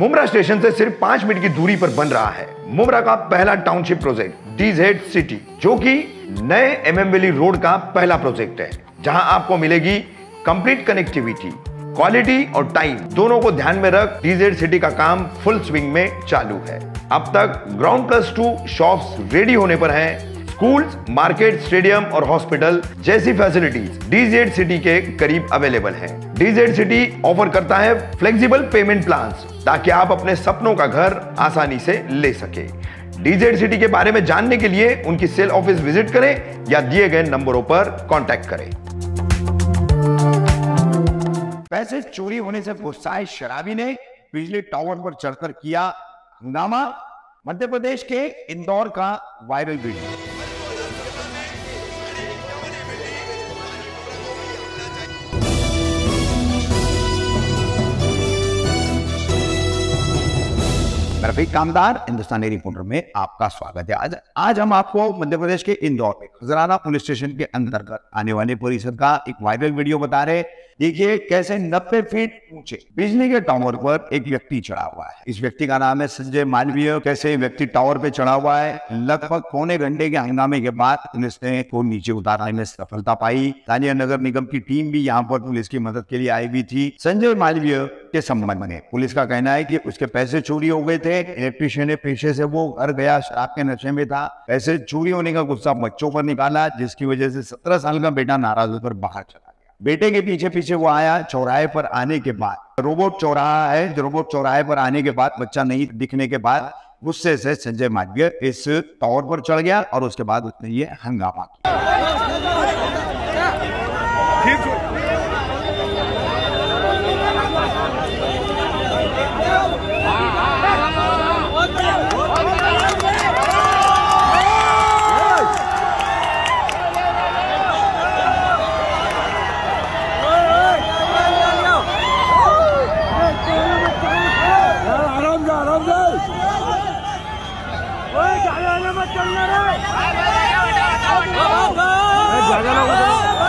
Mumbra station से सिर्फ़ पाँच मिनट की दूरी पर बन रहा है। मुमरा का पहला टाउनशिप प्रोजेक्ट डीजेड सिटी जो कि नए वैली रोड का पहला प्रोजेक्ट है, जहाँ आपको मिलेगी कंप्लीट कनेक्टिविटी क्वालिटी और टाइम दोनों को ध्यान में रख डीजेड सिटी का काम फुल स्विंग में चालू है। अब तक ground plus two shops ready होने पर हैं। स्कूल्स, मार्केट स्टेडियम और हॉस्पिटल जैसी फैसिलिटीज़ डीजेड सिटी के करीब अवेलेबल हैं। डीजेड सिटी ऑफ़र करता है फ्लेक्सिबल पेमेंट प्लान्स ताकि आप अपने सपनों का घर आसानी से ले सके। डीजेड सिटी के बारे में जानने के लिए उनकी सेल ऑफ़िस विज़िट करें या दिए गए नंबरों पर कॉन्टैक्ट करें। पैसे चोरी होने से गुस्साए शराबी ने बिजली टावर पर चढ़कर किया हंगामा। मध्य प्रदेश के इंदौर का viral video. Rafiq Kamdar, Hindustani reporter में आपका स्वागत है। आज आज हम आपको मध्य प्रदेश के इंदौर में, खजराना पुलिस स्टेशन के अंतर्गत आने वाले परिसर का एक वायरल वीडियो बता रहे देखिए, कैसे 90 फीट ऊँचे बिजली के टावर पर एक व्यक्ति चढ़ा हुआ है। इस व्यक्ति का नाम है संजय मालवीय। कैसे व्यक्ति टावर पे चढ़ा हुआ है? लगभग पौने घंटे के हंगामे के बाद पुलिस ने को नीचे उतारने में सफलता पाई। स्थानीय नगर निगम की टीम भी यहाँ पर पुलिस की मदद के लिए आई हुई थी। संजय मालवीय के संबंध में पुलिस का कहना है कि उसके पैसे चोरी हो गए थे। इलेक्ट्रिशियन पेशे से वो घर गया। शराब के नशे में था। पैसे चोरी होने का गुस्सा बच्चों पर निकाला, जिसकी वजह से सत्रह साल का बेटा नाराज़ होकर बाहर चला। बेटे के पीछे पीछे वो आया चौराहे पर आने के बाद। रोबोट चौराहा है, रोबोट चौराहे पर आने के बाद, बच्चा नहीं दिखने के बाद, गुस्से से संजय मालवीय इस तौर पर चढ़ गया और उसके बाद उसने ये हंगामा किया। ज़्यादा ना